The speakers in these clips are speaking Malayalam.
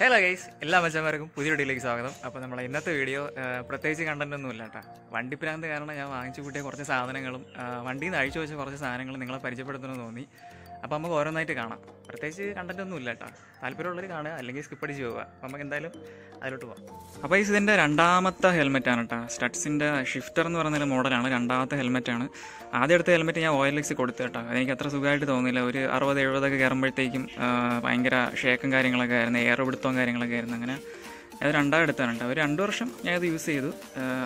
ഹലോ ഗൈസ് എല്ലാ മച്ചന്മാർക്കും പുതിയ വീഡിയോയിലേക്ക് സ്വാഗതം. അപ്പോൾ നമ്മളെ ഇന്നത്തെ വീഡിയോ പ്രത്യേകിച്ച് കണ്ടന്റ് ഒന്നും ഇല്ല കേട്ടോ. വണ്ടി പ്രാന്ത് കാരണം ഞാൻ വാങ്ങിച്ചു കൂട്ടിയ കുറച്ച് സാധനങ്ങളും വണ്ടിയിൽ നിന്ന് അഴിച്ചു വെച്ച കുറച്ച് സാധനങ്ങളും നിങ്ങളെ പരിചയപ്പെടുത്തണമെന്ന് തോന്നി. അപ്പോൾ നമുക്ക് ഓരോന്നായിട്ട് കാണാം. പ്രത്യേകിച്ച് കണ്ടന്റ് ഒന്നും ഇല്ല കേട്ടോ. താല്പര്യമുള്ളവർ കാണുക അല്ലെങ്കിൽ സ്കിപ്പ് അടിച്ച് പോവുക. നമുക്ക് എന്തായാലും അതിലോട്ട് പോകാം അപ്പോൾ ഈ ഇതിന്റെ രണ്ടാമത്തെ ഹെൽമെറ്റ് ആണ് കേട്ടോ. സ്റ്റട്സിന്റെ ഷിഫ്റ്റർ എന്ന് പറയുന്ന ഒരു മോഡലാണ് രണ്ടാമത്തെ ഹെൽമെറ്റ് ആണ്. ആദ്യം എടുത്ത ഹെൽമെറ്റ് ഞാൻ ഓയിൽ എക്സ് കൊടുത്തു കേട്ടോ. അതെനിക്ക് അത്ര സുഖമായിട്ട് തോന്നിയില്ല ഒരു അറുപത് എഴുപതൊക്കെ കയറുമ്പോഴത്തേക്കും ഭയങ്കര ഷേക്കും കാര്യങ്ങളൊക്കെ ആയിരുന്നു എയർ പിടുത്തവും കാര്യങ്ങളൊക്കെ ആയിരുന്നു. അങ്ങനെ അത് രണ്ടാം എടുത്താണ് കേട്ടോ. ഒരു രണ്ട് വർഷം ഞാൻ ഇത് യൂസ് ചെയ്തു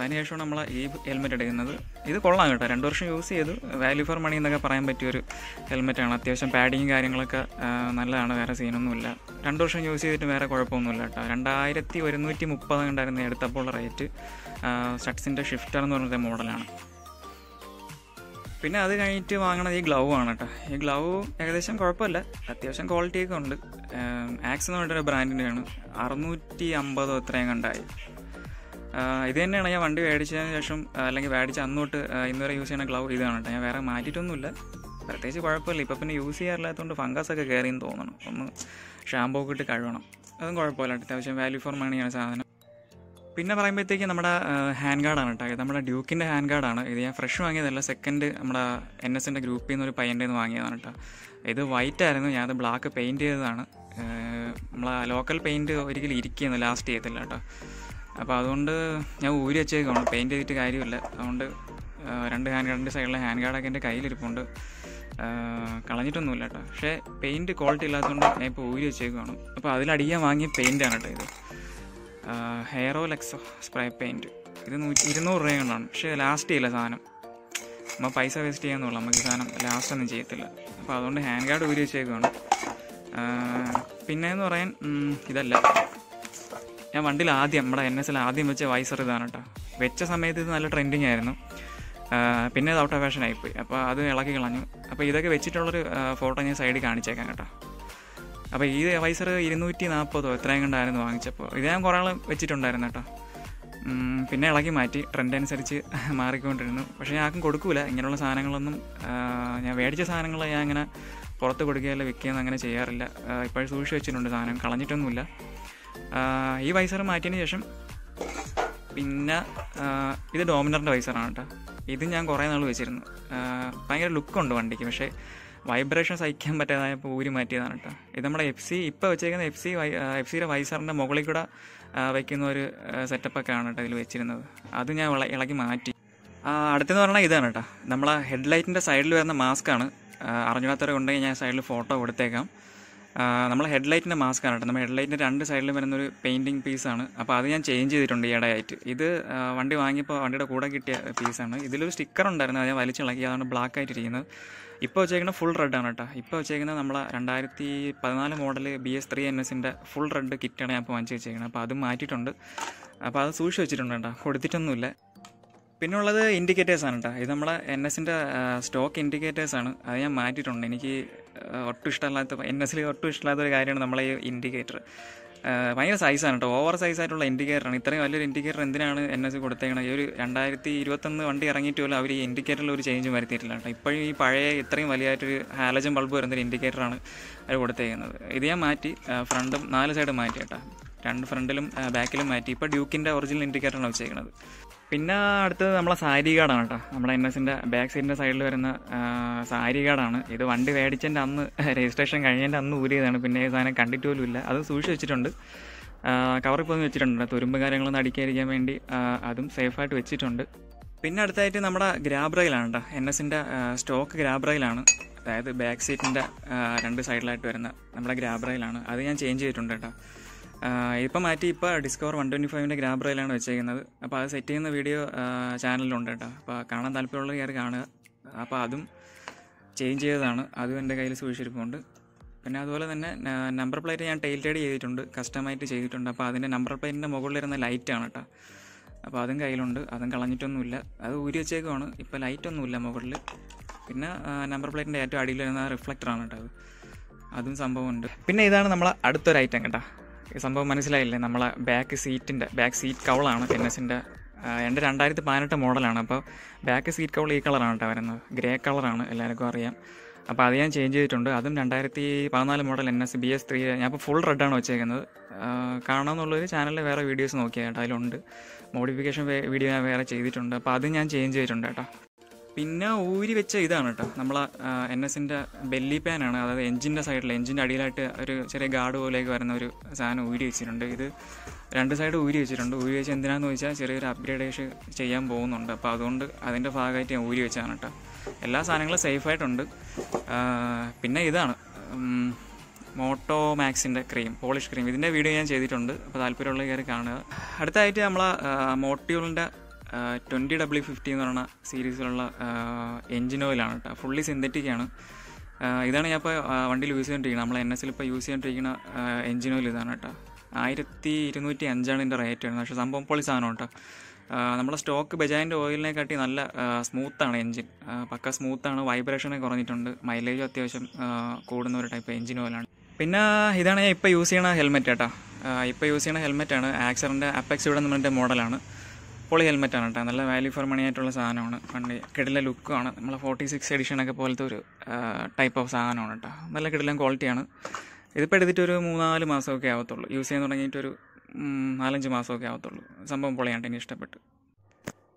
അതിനുശേഷമാണ് നമ്മൾ ഈ ഹെൽമെറ്റ് എടുക്കുന്നത്. ഇത് കൊള്ളാം കേട്ടോ. രണ്ട് വർഷം യൂസ് ചെയ്തു. വാല്യൂ ഫോർ മണി എന്നൊക്കെ പറയാൻ പറ്റിയൊരു ഹെൽമെറ്റാണ് അത്യാവശ്യം പാഡിങ് കാര്യങ്ങളൊക്കെ നല്ലതാണ്. വേറെ സീനൊന്നുമില്ല രണ്ട് വർഷം യൂസ് ചെയ്തിട്ട് വേറെ കുഴപ്പമൊന്നുമില്ല കേട്ടോ. രണ്ടായിരത്തി ഒരുന്നൂറ്റി മുപ്പത് കണ്ടായിരുന്നു എടുത്തപ്പോൾ റേറ്റ് സ്റ്റഡ്സിന്റെ ഷിഫ്റ്റർ എന്ന് പറഞ്ഞ മോഡലാണ്. പിന്നെ അത് കഴിഞ്ഞിട്ട് വാങ്ങണത് ഈ ഗ്ലൗ ആണ് കേട്ടോ. ഈ ഗ്ലൗ ഏകദേശം കുഴപ്പമില്ല. അത്യാവശ്യം ക്വാളിറ്റിയൊക്കെ ഉണ്ട്. ആക്സ് എന്ന് പറഞ്ഞൊരു ബ്രാൻഡിന്റെയാണ്. അറുന്നൂറ്റി അമ്പതോ ഇത്രയും കണ്ടായി ഇത് തന്നെയാണ് ഞാൻ വണ്ടി മേടിച്ചതിന് ശേഷം അല്ലെങ്കിൽ മേടിച്ച അന്നോട്ട് ഇന്നുവരെ ഇന്ന് വരെ യൂസ് ചെയ്യുന്ന ഗ്ലൗ ഇതാണ് കേട്ടോ ഞാൻ വേറെ മാറ്റിയിട്ടൊന്നുമില്ല. പ്രത്യേകിച്ച് കുഴപ്പമില്ല. ഇപ്പം പിന്നെ യൂസ് ചെയ്യാറില്ലാത്തതുകൊണ്ട് ഫംഗസ് ഒക്കെ കയറിയെന്ന് തോന്നണം. ഒന്ന് ഷാമ്പൂ ഒക്കെ ഇട്ട് കഴുകണം. അതും കുഴപ്പമില്ല. അത്യാവശ്യം വാല്യൂ ഫോർ മണിയാണ് സാധനം. പിന്നെ പറയുമ്പോഴത്തേക്ക് നമ്മുടെ ഹാൻഡ് ഗാർഡാണ് കേട്ടോ. ഇത് നമ്മുടെ ഡ്യൂക്കിന്റെ ഹാൻഡ് ഗാർഡാണ് ഇത് ഞാൻ ഫ്രഷ് വാങ്ങിയതല്ല. സെക്കൻഡ് നമ്മുടെ എൻ എസിന്റെ ഗ്രൂപ്പിൽ നിന്ന് ഒരു പയ്യന്റെ നിന്ന് വാങ്ങിയതാണ് കേട്ടോ. ഇത് വൈറ്റ് ആയിരുന്നു. ഞാനത് ബ്ലാക്ക് പെയിന്റ് ചെയ്തതാണ്. നമ്മളെ ലോക്കൽ പെയിന്റ് ഒരിക്കലും ഇരിക്കുന്നു ലാസ്റ്റ് ചെയ്യത്തില്ല കേട്ടോ. അപ്പോൾ അതുകൊണ്ട് ഞാൻ ഊരി വെച്ചേക്കാണ് പെയിന്റ് ചെയ്തിട്ട് കാര്യമില്ല. അതുകൊണ്ട് രണ്ട് ഹാൻഡ് ഗാർഡിന്റെ സൈഡിലെ ഹാൻഡ് ഗാർഡൊക്കെ എന്റെ കയ്യിലിരിപ്പുണ്ട്. ആ, കളഞ്ഞിട്ടൊന്നുമില്ല കേട്ടോ. പക്ഷേ പെയിന്റ് ക്വാളിറ്റി ഇല്ലാത്തതുകൊണ്ട് ഞാൻ ഇപ്പോൾ ഊരി വെച്ചേക്കുവാണ്. അപ്പോൾ അതിലടിയാൻ വാങ്ങിയ പെയിന്റാണ് കേട്ടോ ഇത്. ഹെയറോ എക്സോ സ്പ്രേ പെയിന്റ് ഇത് നൂറ്റി ഇരുന്നൂറ് രൂപ കൊണ്ടാണ്. പക്ഷേ ലാസ്റ്റ് ചെയ്യില്ല സാധനം. നമ്മൾ പൈസ വേസ്റ്റ് ചെയ്യാന്നുള്ളൂ നമുക്ക് സാധനം ലാസ്റ്റ് ഒന്നും ചെയ്യത്തില്ല. അപ്പോൾ അതുകൊണ്ട് ഹാൻഡ് ഗാർഡ് ഊരി വെച്ചേക്കുവാണ്. പിന്നെ എന്ന് പറയാൻ ഇതല്ല. ഞാൻ വണ്ടിയിൽ ആദ്യം നമ്മുടെ എൻ എസ് എൽ ആദ്യം വെച്ച വൈസർ ഇതാണ് കേട്ടോ വെച്ച സമയത്ത് ഇത് നല്ല ട്രെൻഡിങ് ആയിരുന്നു. പിന്നെ അത് ഔട്ട് ഓഫ് ഫാഷൻ ആയിപ്പോയി. അപ്പോൾ അത് ഇളക്കി കളഞ്ഞു. അപ്പോൾ ഇതൊക്കെ വെച്ചിട്ടുള്ളൊരു ഫോട്ടോ ഞാൻ സൈഡിൽ കാണിച്ചേക്കാം കേട്ടോ. അപ്പോൾ ഈ വൈസർ ഇരുന്നൂറ്റി നാൽപ്പതോ എത്രയും കണ്ടായിരുന്നു വാങ്ങിച്ചപ്പോൾ ഇത് ഞാൻ കുറേ ആൾ വെച്ചിട്ടുണ്ടായിരുന്നു കേട്ടോ പിന്നെ ഇളക്കി മാറ്റി ട്രെൻഡ് അനുസരിച്ച് മാറിക്കൊണ്ടിരുന്നു. പക്ഷേ ഞാൻ ആർക്കും കൊടുക്കൂല. ഇങ്ങനെയുള്ള സാധനങ്ങളൊന്നും ഞാൻ മേടിച്ച സാധനങ്ങൾ ഞാൻ അങ്ങനെ പുറത്ത് കൊടുക്കുകയല്ല വിൽക്കുകയെന്ന് അങ്ങനെ ചെയ്യാറില്ല. ഇപ്പോഴും സൂക്ഷിച്ച് വെച്ചിട്ടുണ്ട് സാധനം. കളഞ്ഞിട്ടൊന്നുമില്ല. ഈ വൈസർ മാറ്റിയതിന് ശേഷം പിന്നെ ഇത് ഡോമിനറിന്റെ വൈസറാണ് കേട്ടോ. ഇത് ഞാൻ കുറേ നാൾ വെച്ചിരുന്നു. ഭയങ്കര ലുക്കുണ്ട് വണ്ടിക്ക്. പക്ഷേ വൈബ്രേഷൻ സഹിക്കാൻ പറ്റാതായപ്പോൾ ഊരി മാറ്റിയതാണ് കേട്ടോ. ഇത് നമ്മുടെ എഫ് സി ഇപ്പോൾ വെച്ചേക്കുന്ന എഫ് സി എഫ് സിയുടെ വൈസറിന്റെ മുകളിൽ കൂടെ വയ്ക്കുന്ന ഒരു സെറ്റപ്പൊക്കെ ആണ് കേട്ടോ ഇതിൽ വെച്ചിരുന്നത്. അത് ഞാൻ ഇളകി മാറ്റി. അടുത്തെന്ന് പറഞ്ഞാൽ ഇതാണ് കേട്ടോ. നമ്മളെ ഹെഡ്ലൈറ്റിന്റെ സൈഡിൽ വരുന്ന മാസ്ക് അറിഞ്ഞിടാത്തവരെ ഉണ്ടെങ്കിൽ ഞാൻ സൈഡിൽ ഫോട്ടോ കൊടുത്തേക്കാം. നമ്മൾ ഹെഡ്ലൈറ്റിന്റെ മാസ്ക് ആണ് കേട്ടോ. നമ്മൾ ഹെഡ്ലൈറ്റിന്റെ രണ്ട് സൈഡിലും വരുന്നൊരു പെയിന്റിങ് പീസാണ് അപ്പോൾ അത് ഞാൻ ചേഞ്ച് ചെയ്തിട്ടുണ്ട് ഈയിടെയായിട്ട് ഇത് വണ്ടി വാങ്ങിയപ്പോൾ വണ്ടിയുടെ കൂടെ കിട്ടിയ പീസാണ് ഇതിലൊരു സ്റ്റിക്കർ ഉണ്ടായിരുന്നു. അത് ഞാൻ വലിച്ചിളക്കി അതാണ് ബ്ലാക്ക് ആയിട്ടിരിക്കുന്നത്. ഇപ്പോൾ വെച്ചേക്കുന്നത് ഫുൾ റെഡ് ആണ് കേട്ടോ. ഇപ്പോൾ വെച്ചേക്കുന്നത് നമ്മളെ രണ്ടായിരത്തി പതിനാല് model B S three N എസിന്റെ ഫുൾ റെഡ് കിറ്റാണ് ഞാൻ ഇപ്പോൾ വാങ്ങിച്ച് വെച്ചേക്കുന്നത്. അപ്പോൾ അത് മാറ്റിയിട്ടുണ്ട്. അപ്പോൾ അത് സൂക്ഷിച്ച് വെച്ചിട്ടുണ്ട് കേട്ടോ. കൊടുത്തിട്ടൊന്നുമില്ല. പിന്നെ ഉള്ളത് ഇൻഡിക്കേറ്റേഴ്സ് ആണ് കേട്ടോ ഇത് നമ്മളെ എൻ എസിന്റെ സ്റ്റോക്ക് ഇൻഡിക്കേറ്റേഴ്സ് ആണ്. അത് ഞാൻ മാറ്റിയിട്ടുണ്ട്. എനിക്ക് ഒട്ടും ഇഷ്ടമല്ലാത്ത എൻ എസിൽ ഒട്ടും ഇഷ്ടമില്ലാത്ത ഒരു കാര്യമാണ് നമ്മളെ ഈ ഇൻഡിക്കേറ്റർ ഭയങ്കര സൈസാണ് കേട്ടോ ഓവർ സൈസ് ആയിട്ടുള്ള ഇൻഡിക്കേറ്ററാണ് ഇത്രയും വലിയൊരു ഇൻഡിക്കേറ്റർ എന്തിനാണ് എൻ എസ് കൊടുത്തേക്കണത്? ഈ ഒരു രണ്ടായിരത്തി ഇരുപത്തൊന്ന് വണ്ടി ഇറങ്ങിയിട്ട് പോലും അവർ ഈ ഇൻഡിക്കേറ്ററിൽ ഒരു ചേഞ്ച് വരുത്തിയിട്ടില്ല കേട്ടോ ഇപ്പോഴും ഈ പഴയ ഇത്രയും വലിയൊരു ഹാലജൻ ബൾബ് വരുന്നൊരു ഇൻഡിക്കേറ്ററാണ് അവർ കൊടുത്തേക്കുന്നത്. ഇത് ഞാൻ മാറ്റി ഫ്രണ്ടും നാല് സൈഡും മാറ്റി കേട്ടോ രണ്ട് ഫ്രണ്ടിലും ബാക്കിലും മാറ്റി. ഇപ്പോൾ ഡ്യൂക്കിന്റെ ഒറിജിനൽ ഇൻഡിക്കേറ്ററാണ് വെച്ചേക്കുന്നത് പിന്നെ അടുത്തത് നമ്മളെ സാരി കാർഡാണ് കേട്ടോ. നമ്മുടെ എൻ എസിന്റെ ബാക്ക് സൈഡിന്റെ സൈഡിൽ വരുന്ന സാരി കാർഡാണ്. ഇത് വണ്ടി മേടിച്ചതിന്റെ അന്ന് രജിസ്ട്രേഷൻ കഴിഞ്ഞതിന്റെ അന്ന് ഊരിയതാണ്. പിന്നെ ഈ സാധനം കണ്ടിട്ട് പോലും ഇല്ല. അത് സൂക്ഷിച്ച് വെച്ചിട്ടുണ്ട്. കവറിൽ പോയി വെച്ചിട്ടുണ്ട്. തുരുമ്പ് കാര്യങ്ങളൊന്നും അടിക്കാതിരിക്കാൻ വേണ്ടി അതും സേഫായിട്ട് വെച്ചിട്ടുണ്ട്. പിന്നെ അടുത്തായിട്ട് നമ്മുടെ ഗ്രാബ് റെയിലാണ് കേട്ടോ. എൻ എസിന്റെ സ്റ്റോക്ക് ഗ്രാബ് റെയിലാണ്. അതായത് ബാക്ക് സീറ്റിന്റെ രണ്ട് സൈഡിലായിട്ട് വരുന്ന നമ്മുടെ ഗ്രാബ് റെയിലാണ്. അത് ഞാൻ ചേഞ്ച് ചെയ്തിട്ടുണ്ട് കേട്ടോ. ഇപ്പം മാറ്റി ഇപ്പോൾ ഡിസ്കവർ വൺ ട്വന്റി ഫൈവിന്റെ ഗ്രാബ് വെച്ചേക്കുന്നത്. അപ്പോൾ അത് സെറ്റ് ചെയ്യുന്ന വീഡിയോ ചാനലിലുണ്ട് കേട്ടോ. അപ്പോൾ കാണാൻ താല്പര്യമുള്ള കയറി കാണുക. അപ്പോൾ അതും ചേഞ്ച് ചെയ്തതാണ്. അതും എന്റെ കയ്യിൽ സൂക്ഷിച്ചിരിപ്പുണ്ട്. പിന്നെ അതുപോലെ തന്നെ നമ്പർ പ്ലേറ്റ് ഞാൻ ടൈൽ ടൈഡ് ചെയ്തിട്ടുണ്ട്. കസ്റ്റമായിട്ട് ചെയ്തിട്ടുണ്ട്. അപ്പോൾ അതിന്റെ നമ്പർ പ്ലേറ്റിന്റെ മുകളിലിരുന്ന ലൈറ്റാണ് കേട്ടോ. അപ്പോൾ അതും കയ്യിലുണ്ട്. അതും കളഞ്ഞിട്ടൊന്നുമില്ല. അത് ഊരി വെച്ചേക്കുവാണ്. ഇപ്പോൾ ലൈറ്റൊന്നുമില്ല മുകളിൽ പിന്നെ നമ്പർ പ്ലേറ്റിന്റെ ഏറ്റവും അടിയിൽ വരുന്ന റിഫ്ലക്ടറാണ് കേട്ടോ അത്. അതും സംഭവമുണ്ട്. പിന്നെ ഇതാണ് നമ്മളെ അടുത്തൊരു ഐറ്റം കേട്ടോ. സംഭവം മനസ്സിലായില്ലേ? നമ്മളെ ബാക്ക് സീറ്റിന്റെ ബാക്ക് സീറ്റ് കവളാണ് എൻ എസിന്റെ എന്റെ രണ്ടായിരത്തി പതിനെട്ട് മോഡലാണ്. അപ്പോൾ ബാക്ക് സീറ്റ് കവൾ ഈ കളറാണ് കേട്ടോ വരുന്നത്. ഗ്രേ കളറാണ് എല്ലാവർക്കും അറിയാം. അപ്പോൾ അത് ഞാൻ ചേഞ്ച് ചെയ്തിട്ടുണ്ട്. അതും രണ്ടായിരത്തി പതിനാല് model N S B S three ഞാൻ ഇപ്പോൾ ഫുൾ റെഡാണ് വെച്ചേക്കുന്നത്. കാണാമെന്നുള്ളൊരു ചാനലിൽ വേറെ വീഡിയോസ് നോക്കിയാൽ കേട്ടോ. അതിലുണ്ട്. മോഡിഫിക്കേഷൻ വീഡിയോ ഞാൻ വേറെ ചെയ്തിട്ടുണ്ട്. അപ്പോൾ അത് ഞാൻ ചേഞ്ച് ചെയ്തിട്ടുണ്ട് കേട്ടോ. പിന്നെ ഊരി വെച്ച ഇതാണ് കേട്ടോ നമ്മൾ എൻ എസിന്റെ ബെല്ലി പാനാണ് അതായത് എഞ്ചിന്റെ സൈഡിൽ എഞ്ചിന്റെ അടിയിലായിട്ട് ഒരു ചെറിയ ഗാർഡ് പോലെയൊക്കെ വരുന്ന ഒരു സാധനം ഊരി വെച്ചിട്ടുണ്ട്. ഇത് രണ്ട് സൈഡ് ഊരി വെച്ചിട്ടുണ്ട്. ഊരി വെച്ച് എന്തിനാന്ന് ചോദിച്ചാൽ ചെറിയൊരു അപ്ഗ്രേഡേഷൻ ചെയ്യാൻ പോകുന്നുണ്ട്. അപ്പോൾ അതുകൊണ്ട് അതിന്റെ ഭാഗമായിട്ട് ഞാൻ ഊരി വെച്ചാണ് കേട്ടോ എല്ലാ സാധനങ്ങളും സേഫായിട്ടുണ്ട് പിന്നെ ഇതാണ് മോട്ടോ മാക്സിന്റെ ക്രീം പോളിഷ് ക്രീം ഇതിന്റെ വീഡിയോ ഞാൻ ചെയ്തിട്ടുണ്ട്. അപ്പോൾ താല്പര്യമുള്ള കയറി കാണുക. അടുത്തായിട്ട് നമ്മളെ മോട്ട്യൂളിന്റെ ട്വന്റി ഡബ്ല്യു ഫിഫ്റ്റി എന്ന് പറയുന്ന സീരീസിലുള്ള എൻജിൻ ഓയിലാണ് കേട്ടോ. ഫുള്ളി സിന്തറ്റിക് ആണ്. ഇതാണ് ഞാൻ ഇപ്പോൾ വണ്ടിയിൽ യൂസ് ചെയ്തുകൊണ്ടിരിക്കുന്നത് നമ്മൾ എൻ എസിൽ ഇപ്പോൾ യൂസ് ചെയ്തുകൊണ്ടിരിക്കുന്ന എൻജിൻ ഓയിൽ ഇതാണ് കേട്ടോ. ആയിരത്തി ഇരുന്നൂറ്റി അഞ്ചാണ് ഇതിന്റെ റേറ്റ് വരുന്നത്. പക്ഷേ സംഭവം പൊളി സാധനം കേട്ടോ. നമ്മുടെ സ്റ്റോക്ക് ബജാജിന്റെ ഓയിലിനെ കാട്ടി നല്ല സ്മൂത്താണ് എൻജിൻ പക്ക സ്മൂത്താണ് വൈബ്രേഷനൊക്കെ കുറഞ്ഞിട്ടുണ്ട്. മൈലേജും അത്യാവശ്യം കൂടുന്ന ഒരു ടൈപ്പ് എൻജിൻ ഓയിലാണ് പിന്നെ ഇതാണ് ഞാൻ ഇപ്പോൾ യൂസ് ചെയ്യുന്ന ഹെൽമെറ്റ് കേട്ടോ. ഇപ്പോൾ യൂസ് ചെയ്യണ ഹെൽമെറ്റാണ് ആക്സറിന്റെ അപ്പെക്സ് ഇവിടെ നമ്മുടെ മോഡലാണ് പൊളി ഹെൽമെറ്റാണ് കേട്ടോ. നല്ല വാല്യൂ ഫോർ മണി ആയിട്ടുള്ള സാധനമാണ്. വണ്ടി കിടില ലുക്കാണ് നമ്മളെ ഫോർട്ടി സിക്സ് എഡിഷനൊക്കെ പോലത്തെ ഒരു ടൈപ്പ് ഓഫ് സാധനമാണ് കേട്ടോ. നല്ല കിടിലം ക്വാളിറ്റിയാണ് ഇതിപ്പോൾ എടുത്തിട്ട് ഒരു മൂന്നാൽ മാസമൊക്കെ ആവത്തുള്ളൂ. യൂസ് ചെയ്യാൻ തുടങ്ങിയിട്ടൊരു നാലഞ്ച് മാസമൊക്കെ ആവത്തുള്ളൂ. സംഭവം പൊളിയാണ് എനിക്ക് ഇഷ്ടപ്പെട്ടു.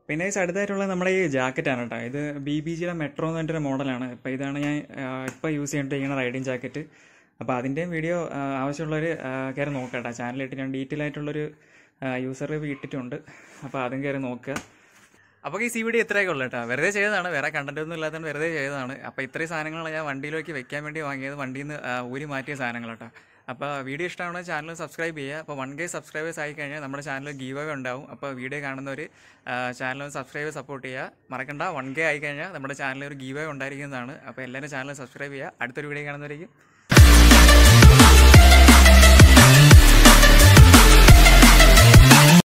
പിന്നെ ഈ അടുത്തായിട്ടുള്ള നമ്മുടെ ഈ ജാക്കറ്റാണ് കേട്ടോ. ഇത് ബി ബി ജിയുടെ മെട്രോ എന്ന് പറഞ്ഞിട്ടൊരു മോഡലാണ് ഇപ്പോൾ ഇതാണ് ഞാൻ ഇപ്പോൾ യൂസ് ചെയ്തിട്ടിരിക്കുന്ന റൈഡിങ് ജാക്കറ്റ് അപ്പോൾ അതിന്റെയും വീഡിയോ ആവശ്യമുള്ളവർ കയറി നോക്കട്ടെ ചാനലിട്ട് ഞാൻ ഡീറ്റെയിൽ ആയിട്ടുള്ളൊരു യൂസർ റിവ്യൂ ഇട്ടിട്ടുണ്ട് അപ്പോൾ അതും കയറി നോക്കുക. അപ്പോൾ ഈ സി വീഡിയോ ഇത്രയൊക്കെ ഉള്ളു കേട്ടോ. വെറുതെ ചെയ്തതാണ്. വേറെ കണ്ടന്റ് ഒന്നും ഇല്ലാത്തതുകൊണ്ട് വെറുതെ ചെയ്തതാണ്. അപ്പോൾ ഇത്രയും സാധനങ്ങളാണ് ഞാൻ വണ്ടിയിലേക്ക് വെക്കാൻ വേണ്ടി വാങ്ങിയത് വണ്ടിയിൽ നിന്ന് ഊരി മാറ്റിയ സാധനങ്ങൾ കേട്ടോ. അപ്പോൾ വീഡിയോ ഇഷ്ടമാണ് ചാനൽ സബ്സ്ക്രൈബ് ചെയ്യുക. അപ്പോൾ വൺ കെ സബ്സ്ക്രൈബേഴ്സ് ആയി കഴിഞ്ഞാൽ നമ്മുടെ ചാനൽ ഗീവ് അവേ ഉണ്ടാവും. അപ്പോൾ വീഡിയോ കാണുന്നവർ ചാനൽ സബ്സ്ക്രൈബ് സപ്പോർട്ട് ചെയ്യുക. മറക്കണ്ട. വൺ കെ ആയി കഴിഞ്ഞാൽ നമ്മുടെ ചാനലിൽ ഒരു ഗീവ് അവേ ഉണ്ടായിരിക്കുന്നതാണ്. അപ്പോൾ എല്ലാവരും ചാനൽ സബ്സ്ക്രൈബ് ചെയ്യുക. അടുത്തൊരു വീഡിയോ കാണുന്നവരേക്കും.